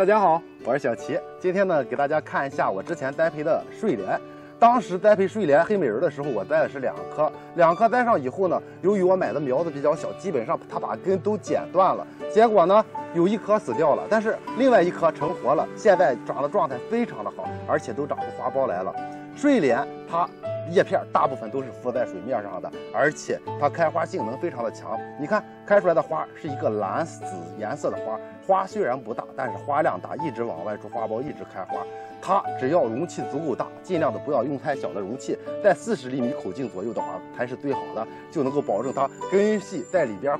大家好，我是小齐。今天呢，给大家看一下我之前栽培的睡莲。当时栽培睡莲黑美人的时候，我栽的是两棵，两棵栽上以后呢，由于我买的苗子比较小，基本上它把根都剪断了。结果呢，有一棵死掉了，但是另外一棵成活了，现在长的状态非常的好，而且都长出花苞来了。睡莲它。叶片大部分都是浮在水面上的，而且它开花性能非常的强。你看开出来的花是一个蓝紫颜色的花，花虽然不大，但是花量大，一直往外出花苞，一直开花。它只要容器足够大，尽量的不要用太小的容器，在四十厘米口径左右的话才是最好的，就能够保证它根系在里边。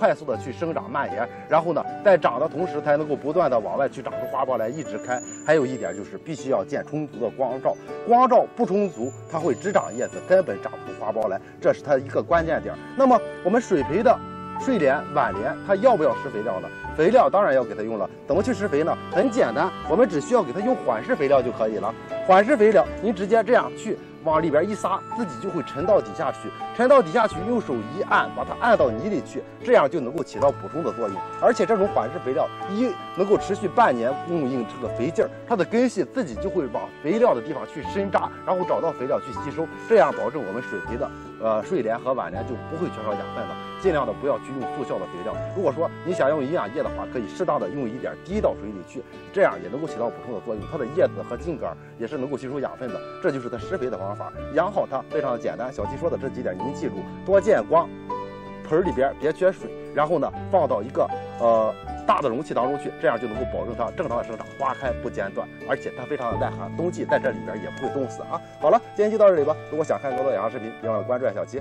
快速的去生长蔓延，然后呢，在长的同时才能够不断的往外去长出花苞来，一直开。还有一点就是必须要见充足的光照，光照不充足，它会只长叶子，根本长不出花苞来，这是它一个关键点。那么我们水培的睡莲、晚莲，它要不要施肥料呢？肥料当然要给它用了。怎么去施肥呢？很简单，我们只需要给它用缓释肥料就可以了。缓释肥料，您直接这样去。往里边一撒，自己就会沉到底下去，沉到底下去，用手一按，把它按到泥里去，这样就能够起到补充的作用。而且这种缓释肥料一能够持续半年供应这个肥劲儿，它的根系自己就会往肥料的地方去深扎，然后找到肥料去吸收，这样保证我们水培的呃睡莲和晚莲就不会缺少养分了。尽量的不要去用速效的肥料。如果说你想用营养液的话，可以适当的用一点滴到水里去，这样也能够起到补充的作用。它的叶子和茎秆也是能够吸收养分的，这就是它施肥的方法。养好它非常的简单，小七说的这几点您记住：多见光，盆里边别缺水，然后呢放到一个呃大的容器当中去，这样就能够保证它正常的生长，花开不间断，而且它非常的耐寒，冬季在这里边也不会冻死啊。好了，今天就到这里吧。如果想看更多养花视频，别忘了关注一下小七。